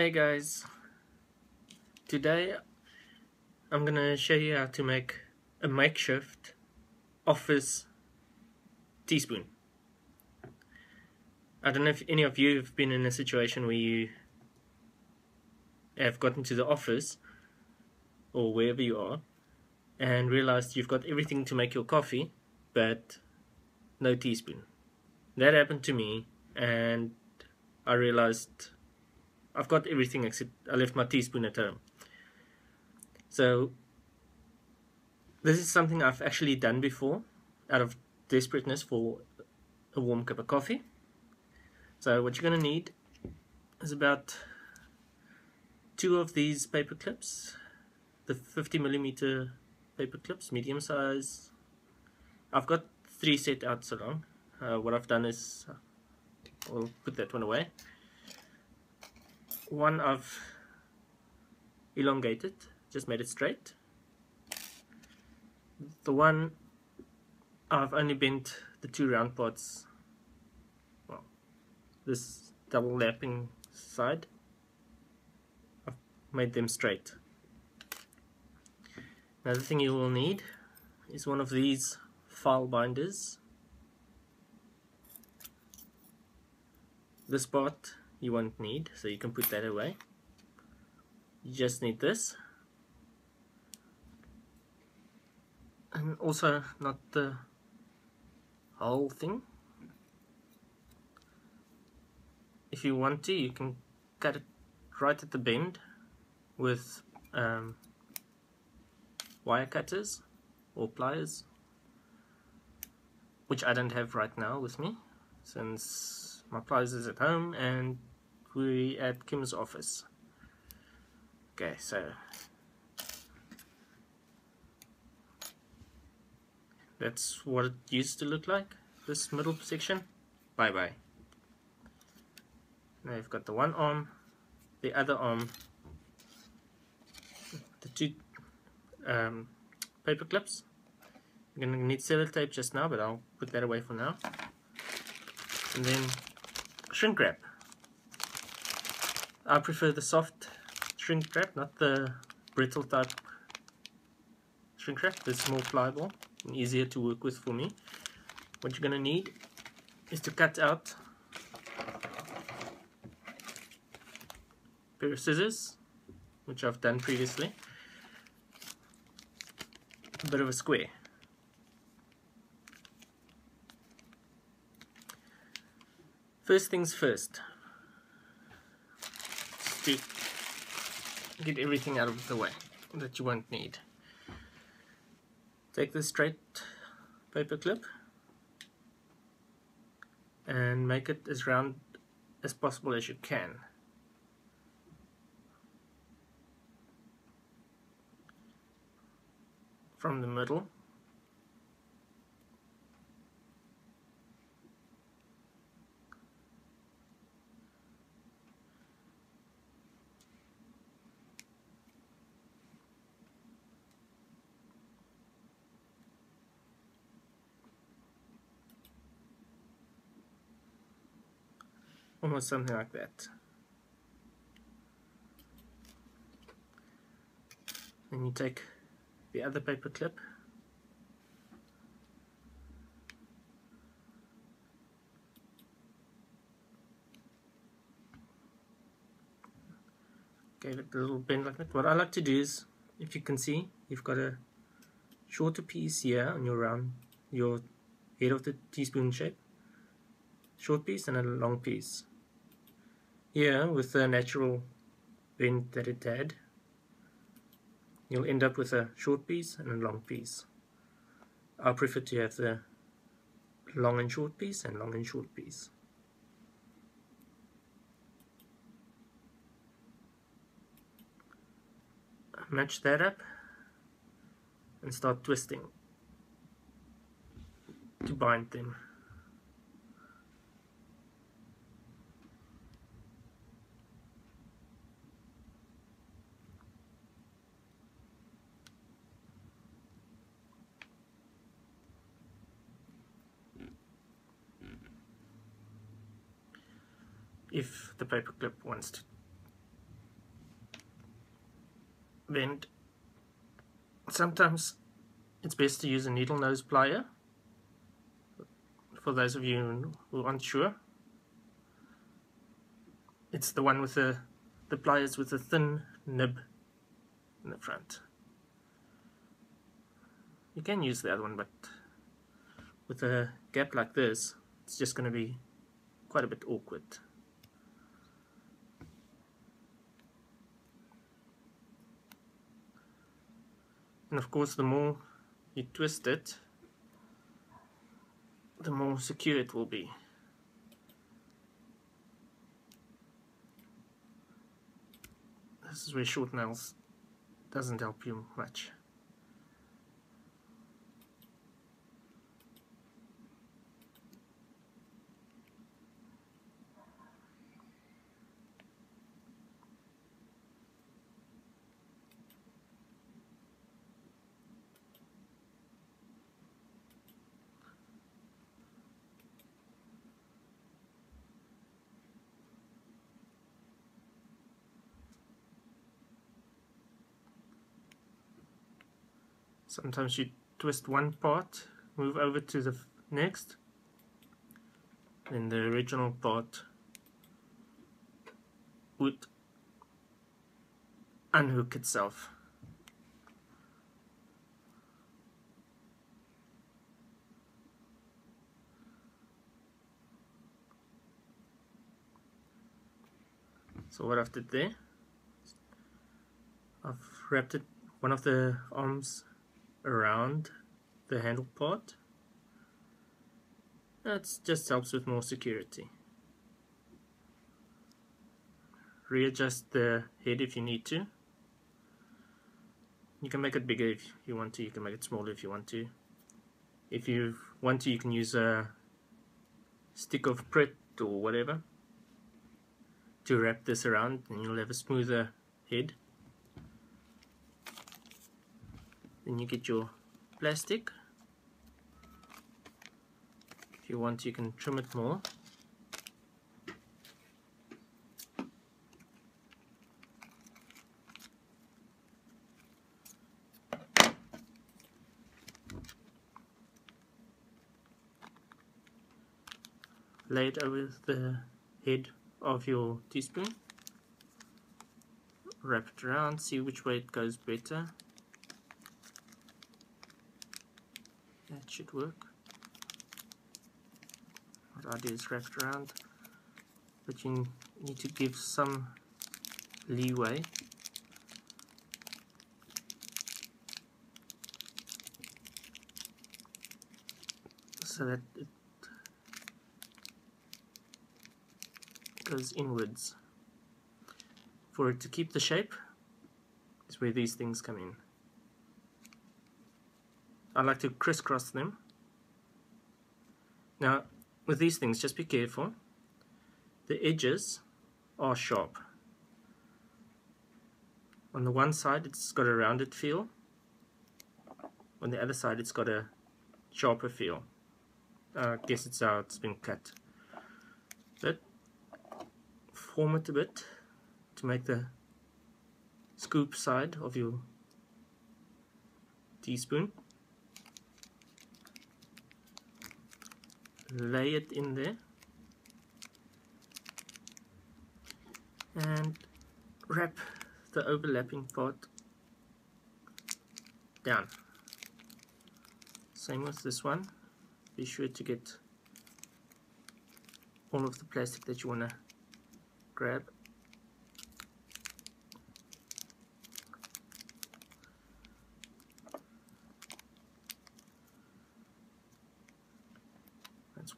Hey guys, today I'm gonna show you how to make a makeshift office teaspoon. I don't know if any of you have been in a situation where you have gotten to the office or wherever you are and realized you've got everything to make your coffee but no teaspoon. That happened to me and I realized I've got everything except I left my teaspoon at home. So this is something I've actually done before out of desperateness for a warm cup of coffee. So what you're going to need is about two of these paper clips, the 50 millimeter paper clips, medium size. I've got three set out so long. Uh, what I've done is, I'll put that one away one I've elongated, just made it straight. The one I've only bent the two round parts, well, this double lapping side, I've made them straight. Another thing you will need is one of these file binders. This part you won't need so you can put that away. You just need this. And also not the whole thing. If you want to you can cut it right at the bend with um, wire cutters or pliers which I don't have right now with me since my pliers is at home and we at Kim's office. Okay, so that's what it used to look like, this middle section. Bye bye. Now you've got the one arm, the other arm, the two um, paper clips. You're going to need sellotape just now, but I'll put that away for now. And then shrink wrap. I prefer the soft shrink wrap, not the brittle type shrink wrap. It's more pliable and easier to work with for me. What you're going to need is to cut out a pair of scissors, which I've done previously, a bit of a square. First things first, to get everything out of the way that you won't need. Take the straight paper clip and make it as round as possible as you can. From the middle almost something like that. Then you take the other paper clip. Give it a little bend like that. What I like to do is if you can see you've got a shorter piece here on your round your head of the teaspoon shape. Short piece and a long piece here with the natural bend that it had you'll end up with a short piece and a long piece. I prefer to have the long and short piece and long and short piece. Match that up and start twisting to bind them if the paperclip wants to bend. Sometimes it's best to use a needle nose plier for those of you who aren't sure. It's the one with the, the pliers with a thin nib in the front. You can use the other one, but with a gap like this, it's just going to be quite a bit awkward. And of course, the more you twist it, the more secure it will be. This is where short nails doesn't help you much. Sometimes you twist one part move over to the next. Then the original part would unhook itself. So what I've did there I've wrapped it one of the arms around the handle part. That just helps with more security. Readjust the head if you need to. You can make it bigger if you want to, you can make it smaller if you want to. If you want to, you can use a stick of Pritt or whatever to wrap this around and you'll have a smoother head. Then you get your plastic. If you want you can trim it more. Lay it over the head of your teaspoon. Wrap it around see which way it goes better that should work. What I do is wrap it around but you need to give some leeway. So that it goes inwards. For it to keep the shape is where these things come in I like to crisscross them. Now, with these things, just be careful. The edges are sharp. On the one side, it's got a rounded feel. On the other side, it's got a sharper feel. I guess it's how it's been cut. But form it a bit to make the scoop side of your teaspoon. Lay it in there. And wrap the overlapping part down. Same with this one. Be sure to get all of the plastic that you want to grab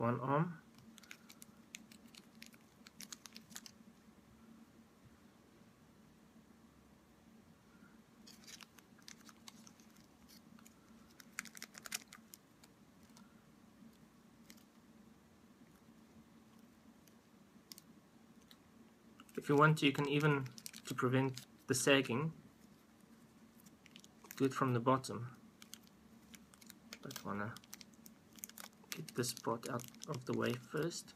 one arm. If you want to, you can even, to prevent the sagging, do it from the bottom. Don't wanna get this part out of the way first.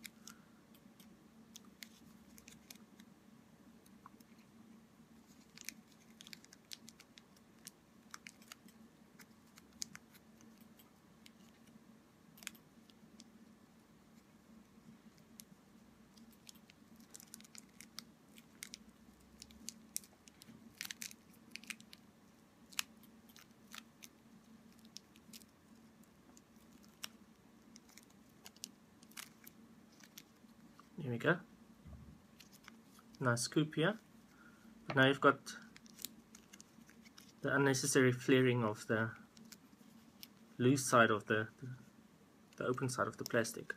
We go. Nice scoop here. But now you've got the unnecessary flaring of the loose side of the, the open side of the plastic.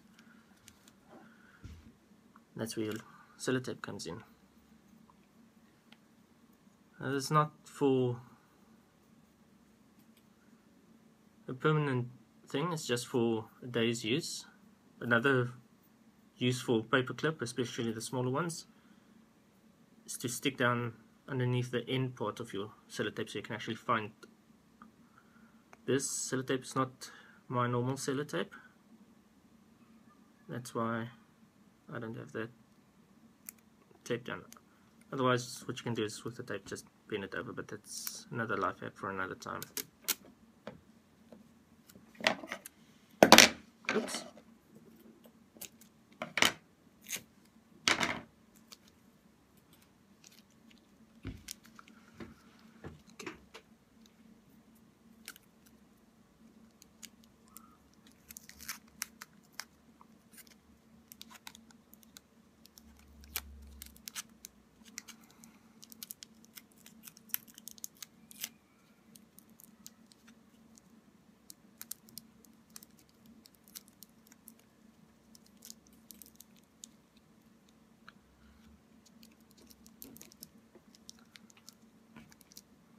That's where your sellotape comes in. Now, it's not for a permanent thing, it's just for a day's use. Another useful paper clip, especially the smaller ones, is to stick down underneath the end part of your sellotape so you can actually find this sellotape. Is not my normal sellotape. That's why I don't have that tape down. Otherwise what you can do is with the tape just pin it over but that's another life hack for another time. Oops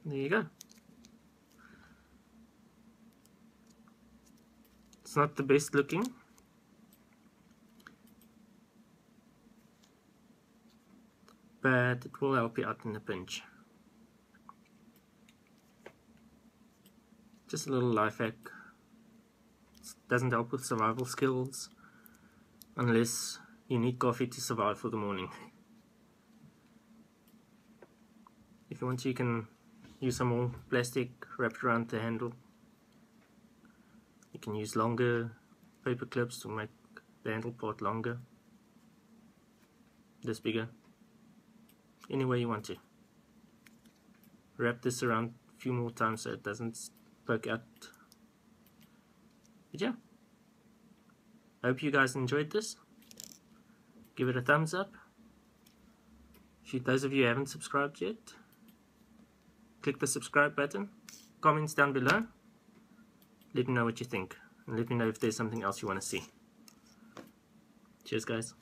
There you go. It's not the best looking. But it will help you out in a pinch. Just a little life hack. It doesn't help with survival skills unless you need coffee to survive for the morning. If you want you can use some more plastic wrapped around the handle. You can use longer paper clips to make the handle part longer, this bigger, any way you want to. Wrap this around a few more times so it doesn't poke out. But yeah, I hope you guys enjoyed this. Give it a thumbs up. If those of you haven't subscribed yet, click the subscribe button, comments down below, let me know what you think, and let me know if there's something else you want to see. Cheers guys.